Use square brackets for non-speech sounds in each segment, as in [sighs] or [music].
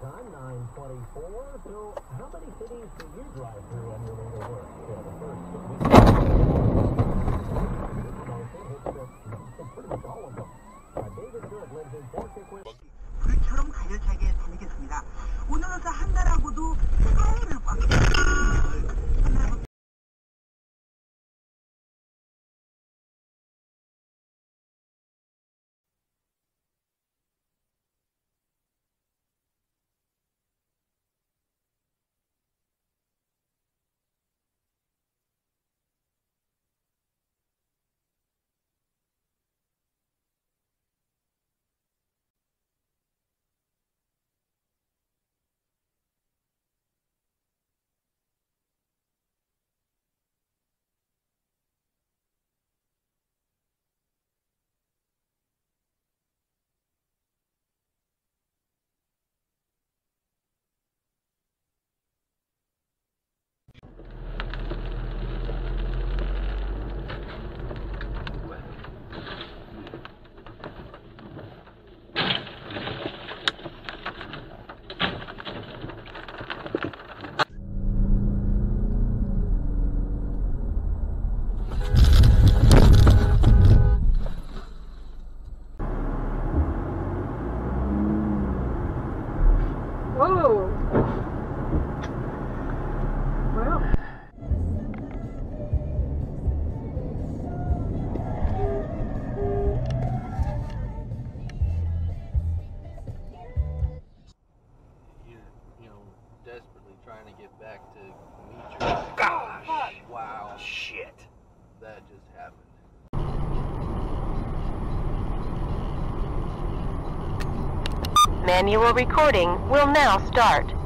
time, 924. So, how many cities do you drive through on your way to work? Yeah, Manual recording will now start.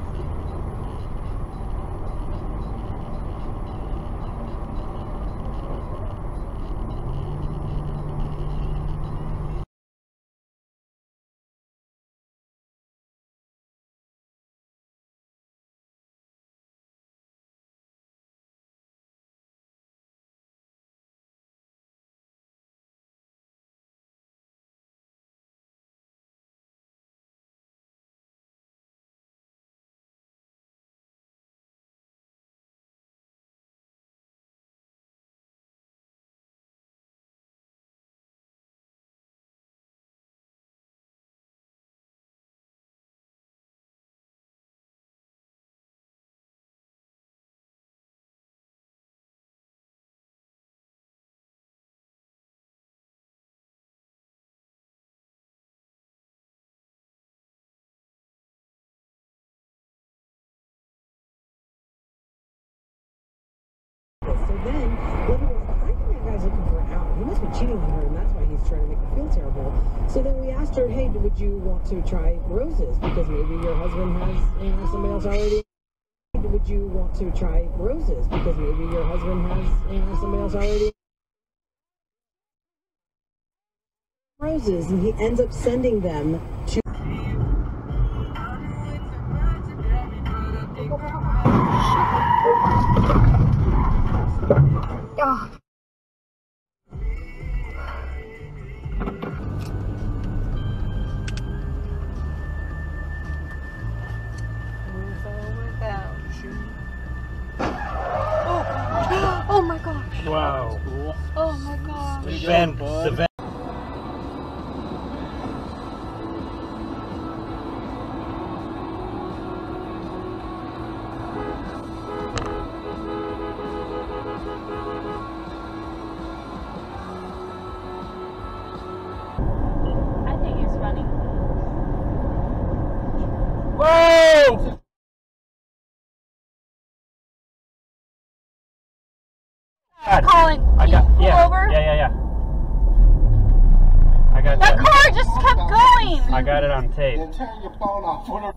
So then we asked her, hey, would you want to try roses? Because maybe your husband has you know, somebody else already. Would you want to try roses? Because maybe your husband has you know, somebody else already. Roses, and he ends up sending them to. Oh van, the van. I think he's running. Whoa! God. Colin, I got, yeah, over? yeah, yeah, yeah. I got That that. car just kept going. I got it on tape. turn your phone off.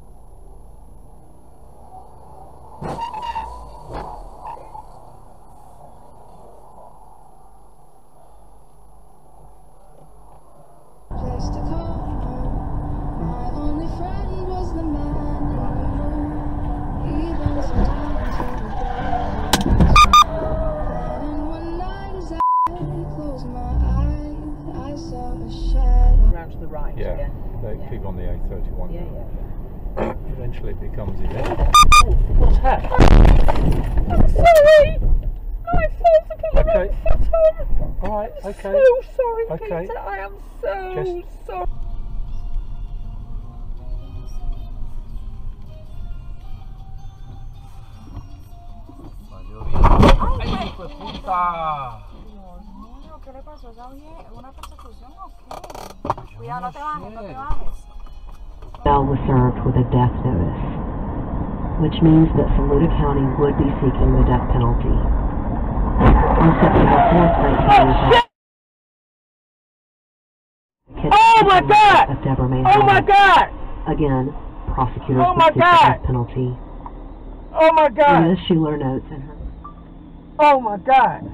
Saw a shadow. Around to the right. Yeah, the people on the A31. Yeah, yeah. eventually it becomes event. Oh, what's that? I'm sorry. I failed to put the Okay. right foot on. Alright, okay. I'm So sorry, Okay. Peter. I am so Just- sorry. Dios oh, mío, ¿qué le pasó? ¿Está bien? ¿Una persecución o qué? Cuidado, no te bajes, no te bajes. Bell was served with a death notice, which means that Saluda County would be seeking the death penalty. On September 4th, 1985, Oh my God! Of Deborah May Oh my God! Again, prosecutors Oh would my seek the death penalty. Oh my And God! Ms. Schuler notes in her Oh my God!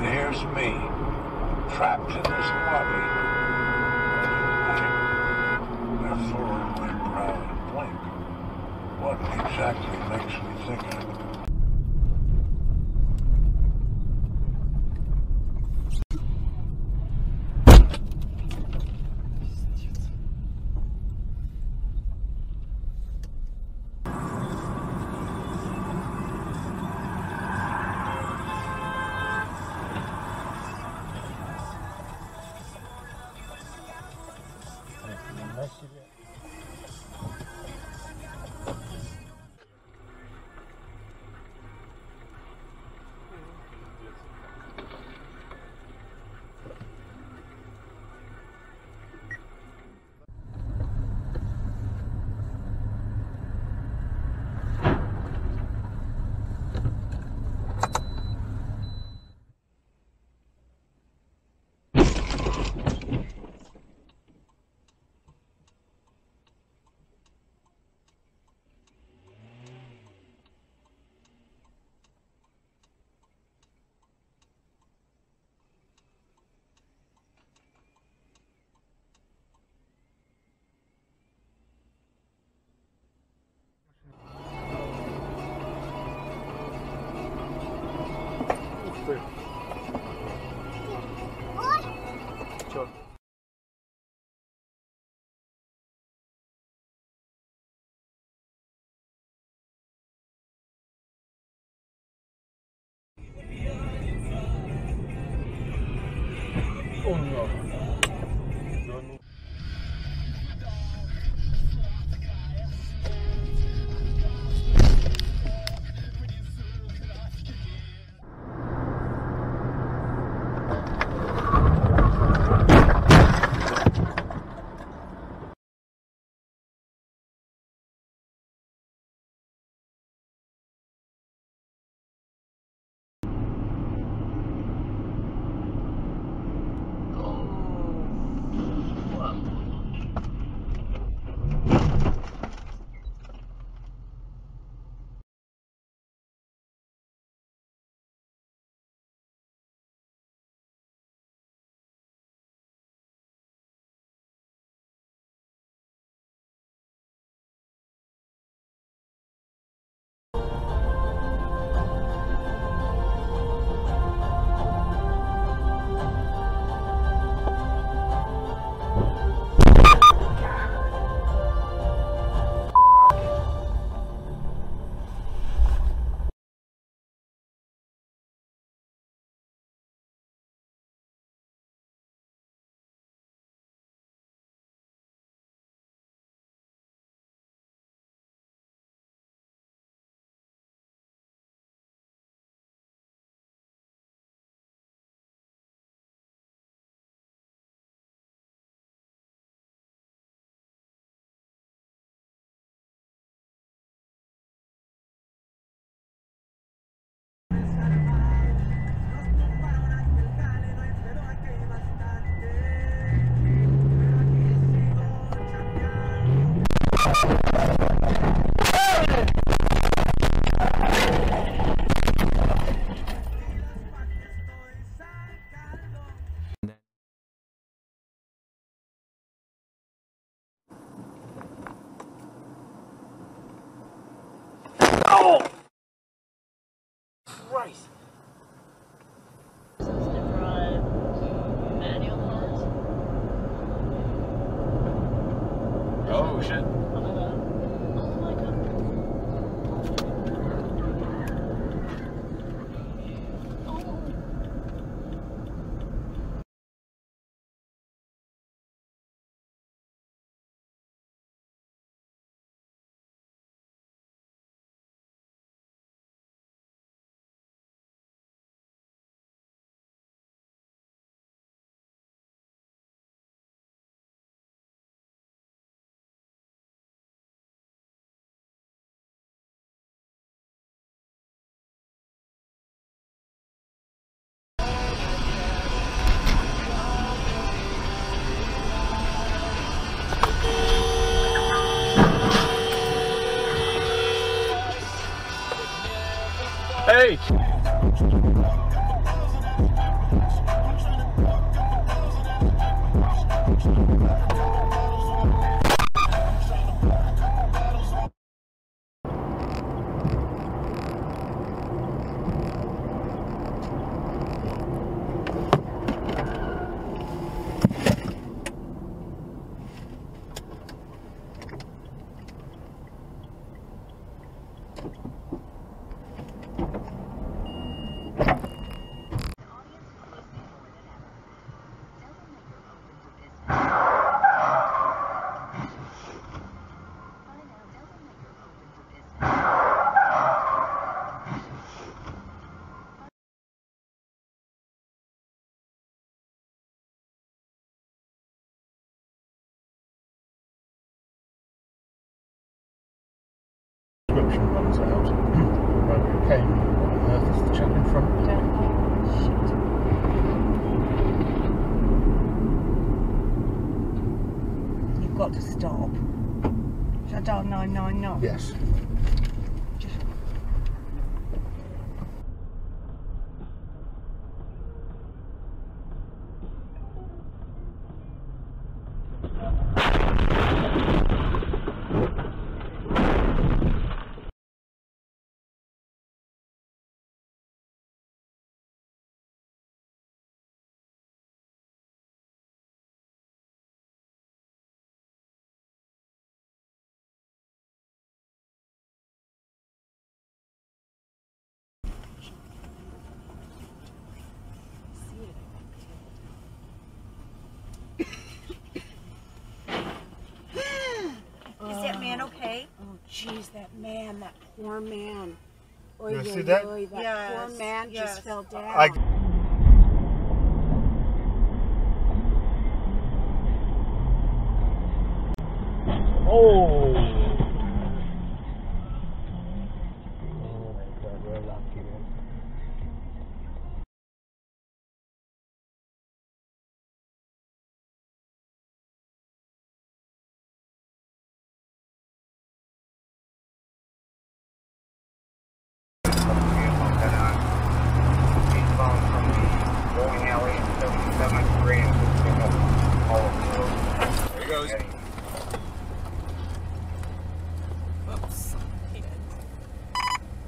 And here's me, trapped in this lobby. I furrow my brow and blink. What exactly makes me think I'm Oh! Christ. Hey! Description runs out. Hmm. Romeo came. What on earth is the chap in front? You've got to stop. Dial 999? Yes. Is that man okay? Jeez, that man, that poor man. Oy, You see that? oy, that Yes, poor man yes. just fell down. I, Oh!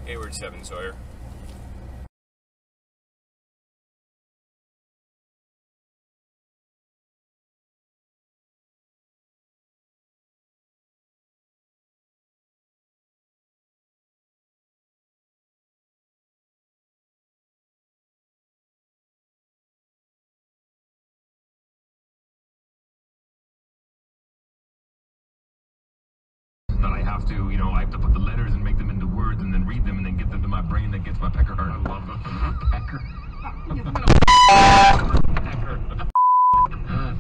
Hayward 7, Sawyer. Know, I have to put the letters and make them into words and then read them and then get them to my brain that gets my pecker hard. I love it. pecker.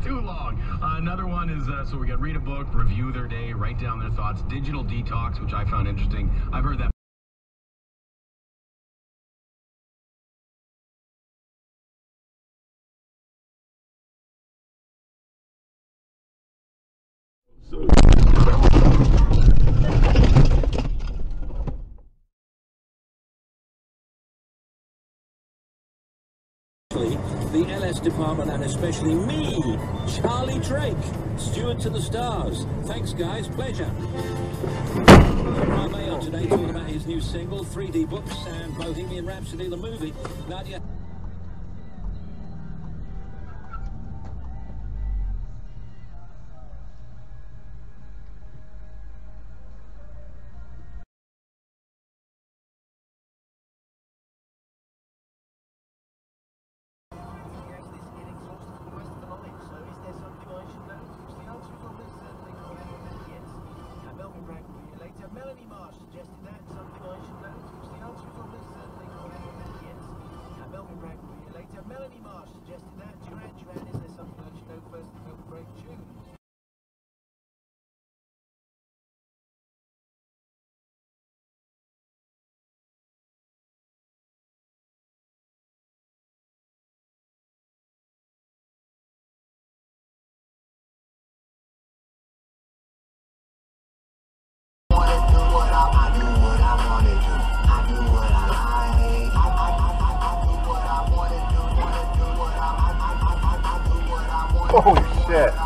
Too long. Uh, another one is uh, so we got read a book, review their day, write down their thoughts, digital detox, which I found interesting. I've heard that. the LS department and especially me, Charlie Drake, steward to the stars. Thanks, guys. Pleasure. May on today talking about his new single, 3D Books, and Bohemian Rhapsody, the movie. Nadia. it.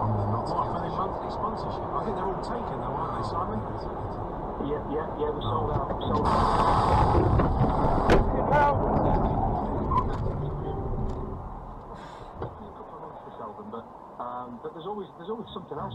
Holy shit. What, for their monthly sponsorship? I think they're all taken though, aren't they, Simon? Yeah, yeah, yeah, we sold out. Sold out. [sighs] but um, but there's always there's always something else.